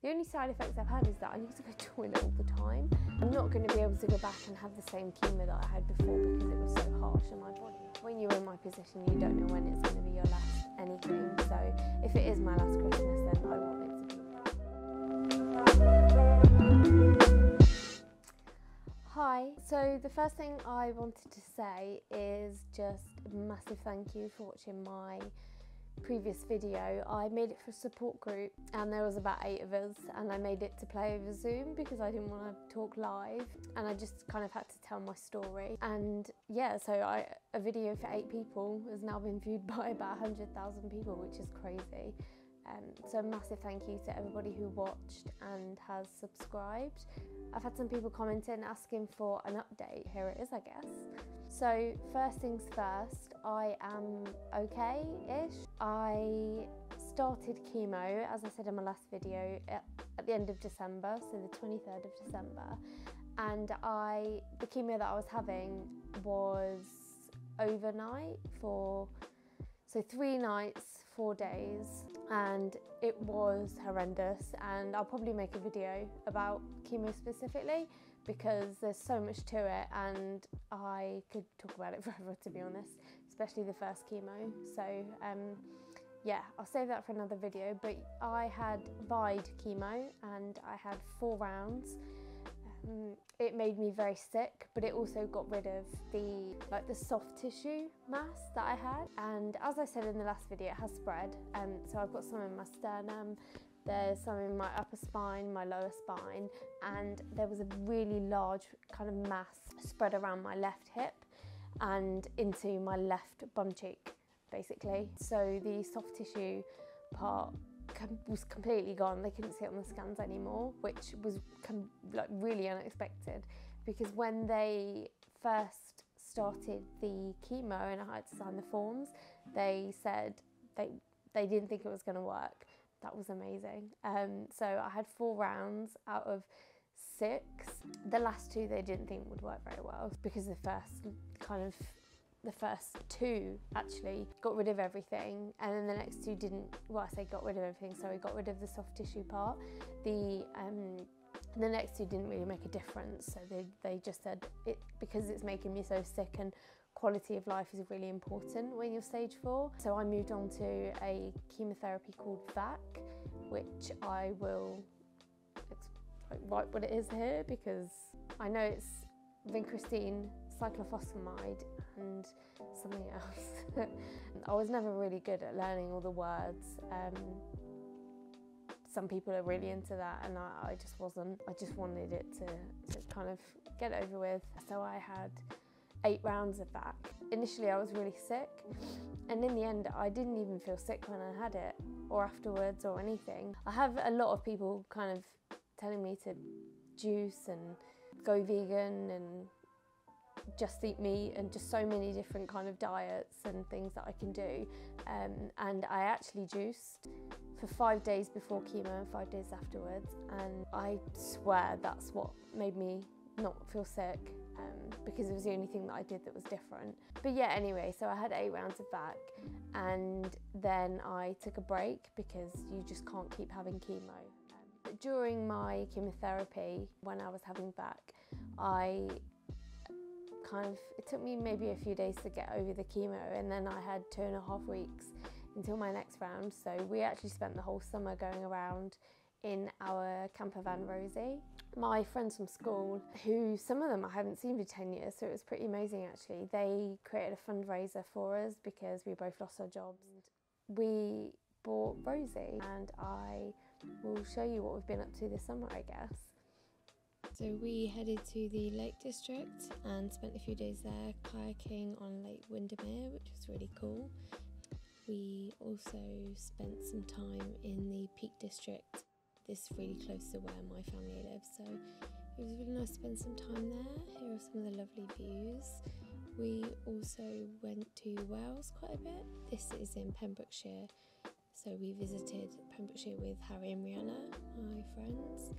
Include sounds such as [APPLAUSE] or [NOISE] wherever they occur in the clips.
The only side effects I've had is that I need to go [LAUGHS] to the toilet all the time. I'm not going to be able to go back and have the same chemo that I had before because it was so harsh on my body. When you're in my position, you don't know when it's going to be your last anything. So if it is my last Christmas, then I want it to be. Hi, so the first thing I wanted to say is just massive thank you for watching my previous video, I made it for a support group and there was about eight of us and I made it to play over Zoom because I didn't want to talk live and I just kind of had to tell my story. And yeah, so I, a video for eight people has now been viewed [LAUGHS] by about 100,000 people, which is crazy. Um, so massive thank you to everybody who watched and has subscribed. I've had some people commenting asking for an update. Here it is, I guess. So first things first, I am okay-ish. I started chemo, as I said in my last video, at, at the end of December, so the 23rd of December. And I, the chemo that I was having was overnight for, so three nights, four days, and it was horrendous. And I'll probably make a video about chemo specifically because there's so much to it and I could talk about it [LAUGHS] forever to be honest, especially the first chemo. So um, yeah, I'll save that for another video, but I had VIDE chemo and I had four rounds. Um, it made me very sick, but it also got rid of the like the soft tissue mass that I had. And as I said in the last video, it has spread. Um, so I've got some in my sternum, there's some in my upper spine, my lower spine, and there was a really large kind of mass spread around my left hip and into my left bum cheek, basically. So the soft tissue part com was completely gone. They couldn't see it on the scans anymore, which was like really unexpected because when they first started the chemo and I had to sign the forms, they said they they didn't think it was going to work that was amazing. Um, so I had four rounds out of six. The last two they didn't think would work very well because the first kind of the first two actually got rid of everything and then the next two didn't well I say got rid of everything so we got rid of the soft tissue part the um the next two didn't really make a difference so they, they just said it because it's making me so sick and quality of life is really important when you're stage four. So I moved on to a chemotherapy called VAC, which I will write what it is here because I know it's vincristine, cyclophosphamide and something else. [LAUGHS] I was never really good at learning all the words. Um, some people are really into that and I, I just wasn't. I just wanted it to, to kind of get over with. So I had eight rounds of that. Initially I was really sick and in the end I didn't even feel sick when I had it or afterwards or anything. I have a lot of people kind of telling me to juice and go vegan and just eat meat and just so many different kind of diets and things that I can do. Um, and I actually juiced for five days before chemo and five days afterwards. And I swear that's what made me not feel sick um, because it was the only thing that I did that was different. But yeah, anyway, so I had eight rounds of VAC and then I took a break because you just can't keep having chemo. Um, during my chemotherapy, when I was having VAC, I kind of, it took me maybe a few days to get over the chemo and then I had two and a half weeks until my next round. So we actually spent the whole summer going around in our camper van Rosie. My friends from school, who some of them I haven't seen for 10 years, so it was pretty amazing actually. They created a fundraiser for us because we both lost our jobs. We bought Rosie and I will show you what we've been up to this summer, I guess. So we headed to the Lake District and spent a few days there kayaking on Lake Windermere, which was really cool. We also spent some time in the Peak District this really close to where my family lives. So it was really nice to spend some time there. Here are some of the lovely views. We also went to Wales quite a bit. This is in Pembrokeshire. So we visited Pembrokeshire with Harry and Rihanna, my friends,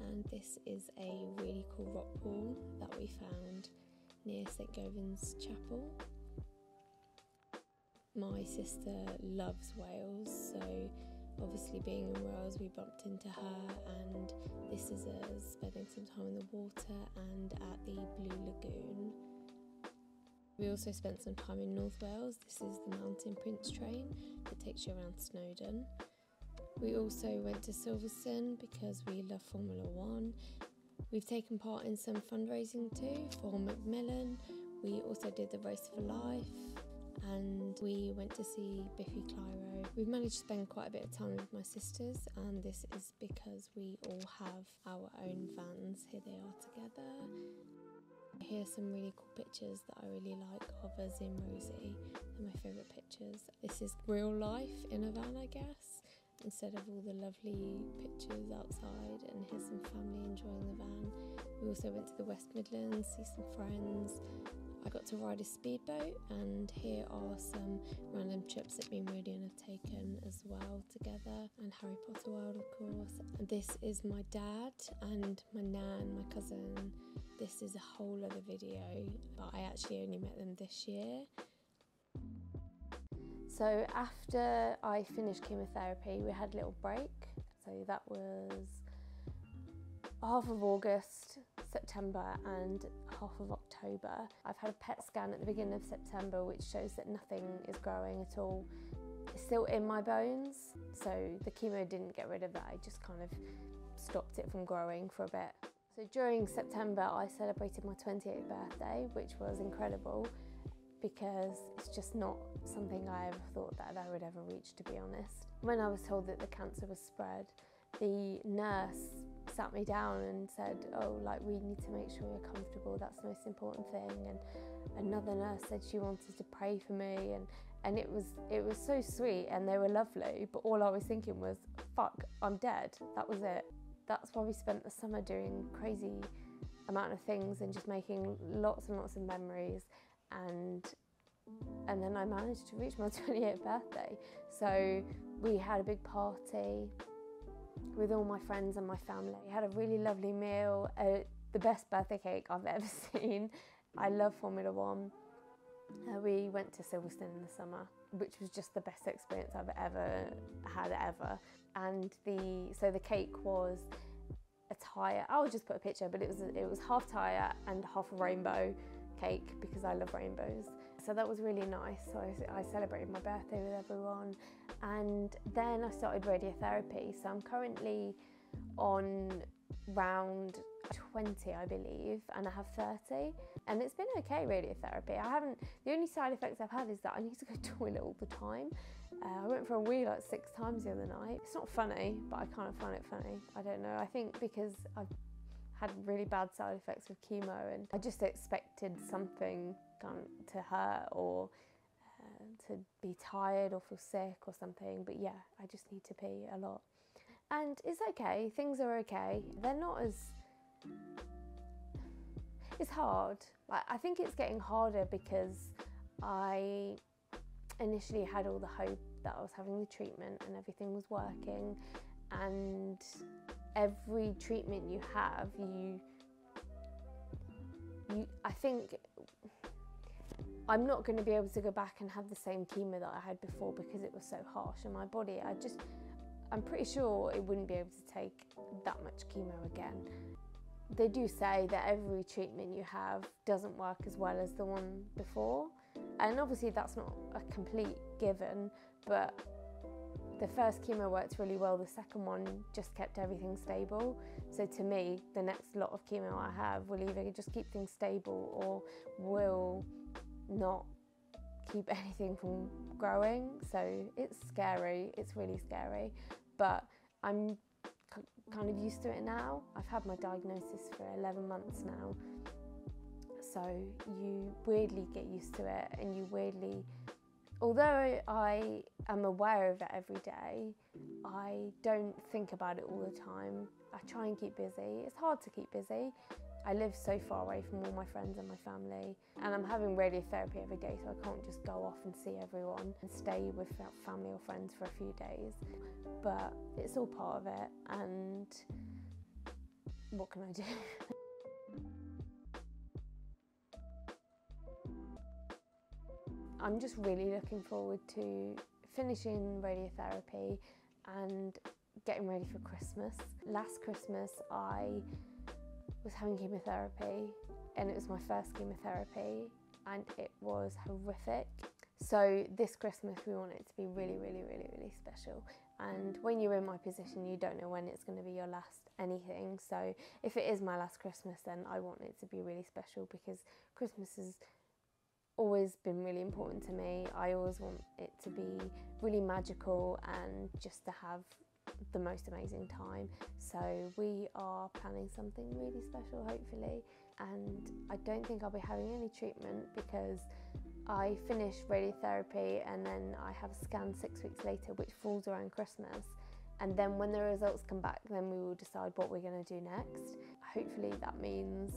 and this is a really cool rock pool that we found near St Govan's Chapel. My sister loves Wales, so Obviously, being in Wales, we bumped into her, and this is us spending some time in the water and at the Blue Lagoon. We also spent some time in North Wales. This is the Mountain Prince train that takes you around Snowdon. We also went to Silverstone because we love Formula One. We've taken part in some fundraising too for Macmillan. We also did the Race for Life and we went to see Biffy Clyro. We've managed to spend quite a bit of time with my sisters, and this is because we all have our own vans. Here they are together. Here's some really cool pictures that I really like of us in Rosie. They're my favourite pictures. This is real life in a van, I guess, instead of all the lovely pictures outside. And here's some family enjoying the van. We also went to the West Midlands, see some friends, I got to ride a speedboat, and here are some random trips that me and Rodian have taken as well together, and Harry Potter World, of course. And this is my dad and my nan, my cousin. This is a whole other video, but I actually only met them this year. So after I finished chemotherapy, we had a little break. So that was half of August, September and half of October. I've had a PET scan at the beginning of September which shows that nothing is growing at all. It's still in my bones, so the chemo didn't get rid of that, I just kind of stopped it from growing for a bit. So during September I celebrated my 28th birthday, which was incredible because it's just not something I ever thought that I would ever reach to be honest. When I was told that the cancer was spread, the nurse sat me down and said, oh, like we need to make sure you're comfortable. That's the most important thing. And another nurse said she wanted to pray for me, and and it was it was so sweet, and they were lovely. But all I was thinking was, fuck, I'm dead. That was it. That's why we spent the summer doing crazy amount of things and just making lots and lots of memories and and then I managed to reach my [LAUGHS] 28th birthday. So we had a big party with all my friends and my family. I had a really lovely meal, uh, the best birthday cake I've [LAUGHS] ever seen. I love Formula One. Uh, we went to Silverstone in the summer, which was just the best experience I've ever had ever. And the so the cake was a tire. I'll just put a picture, but it was it was half tire and half a rainbow cake because I love rainbows. So that was really nice. So I, I celebrated my birthday with everyone and then I started radiotherapy. So I'm currently on round 20, I believe, and I have 30. And it's been okay, radiotherapy. I haven't, the only side effects I've had is that I need to go [LAUGHS] to toilet all the time. Uh, I went for a wee like six times the other night. It's not funny, but I kind of find it funny. I don't know. I think because I've had really bad side effects with chemo and I just expected something to hurt or uh, to be tired or feel sick or something. But yeah, I just need to pee a lot. And it's okay, things are okay. They're not as. It's hard. I think it's getting harder because I initially had all the hope that I was having the treatment and everything was working. And every treatment you have, you. You, I think I'm not going to be able to go back and have the same chemo that I had before because it was so harsh on my body. I just, I'm pretty sure it wouldn't be able to take that much chemo again. They do say that every treatment you have doesn't work as well as the one before. And obviously that's not a complete given, but the first chemo worked really well, the second one just kept everything stable. So to me, the next lot of chemo I have will either just keep things stable or will not keep [LAUGHS] anything from growing. So it's scary, it's really scary, but I'm kind of used to it now. I've had my diagnosis for 11 months now. So you weirdly get used to it and you weirdly, although I am aware of it every day, I don't think about it all the time. I try and keep busy. It's hard to keep busy I live so far away from all my friends and my family, and I'm having radiotherapy every day, so I can't just go off and see everyone and stay with family or friends for a few days. But it's all part of it, and what can I do? [LAUGHS] I'm just really looking forward to finishing radiotherapy and getting ready for Christmas. Last Christmas, I was having chemotherapy, and it was my first chemotherapy, and it was horrific. So, this Christmas, we want it to be really, really, really, really special. And when you're in my position, you don't know when it's going to be your last anything. So, if it is my last Christmas, then I want it to be really special because Christmas has always been really important to me. I always want it to be really magical and just to have the most amazing time. So we are planning something really special, hopefully. And I don't think I'll be having any treatment because I finish radiotherapy and then I have a scan six weeks later, which falls around Christmas. And then when the results come back, then we will decide what we're going to do next. Hopefully, that means,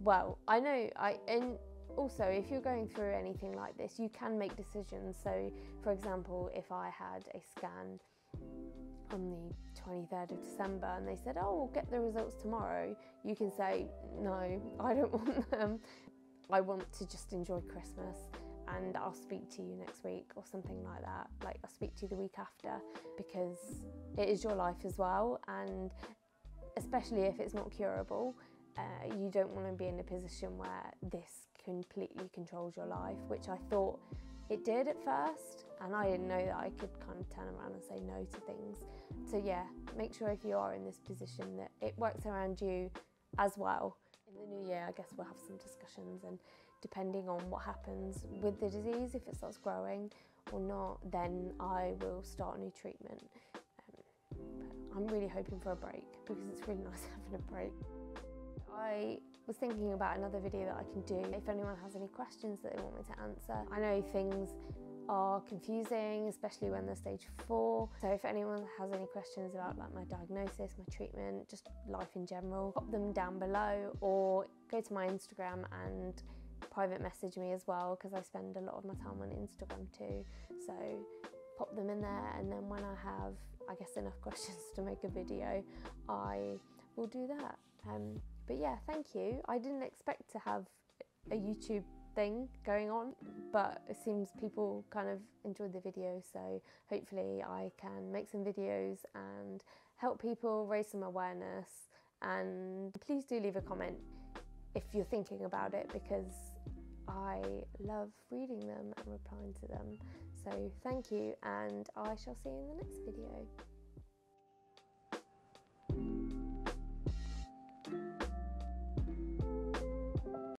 well, I know I and also if you're going through anything like this, you can make decisions. So, for example, if I had a scan on the 23rd of December and they said, Oh, we'll get the results tomorrow, you can say, No, I don't [LAUGHS] want them. I want to just enjoy Christmas and I'll speak to you next week or something like that. Like, I'll speak to you the week after because it is your life as well. And especially if it's not curable, uh, you don't want to be in a position where this completely controls your life, which I thought it did at first and I didn't know that I could kind of turn around and say no to things. So yeah, make sure if you are in this position that it works around you as well. In the new year, I guess we'll have some discussions and depending on what happens with the disease, if it starts growing or not, then I will start a new treatment. Um, I'm really hoping for a break because it's really [LAUGHS] nice having a break. I was thinking about another video that I can do if anyone has any questions that they want me to answer. I know things are confusing, especially when they're stage four. So if anyone has any questions about like my diagnosis, my treatment, just life in general, pop them down below or go to my Instagram and private message me as well because I spend a lot of my time on Instagram too. So pop them in there and then when I have I guess enough [LAUGHS] questions to make a video I will do that. Um, but yeah, thank you. I didn't expect to have a YouTube thing going on, but it seems people kind of enjoyed the video, so hopefully I can make some videos and help people raise some awareness. And please do leave a comment if you're thinking about it because I love reading them and replying to them. So thank you, and I shall see you in the next video.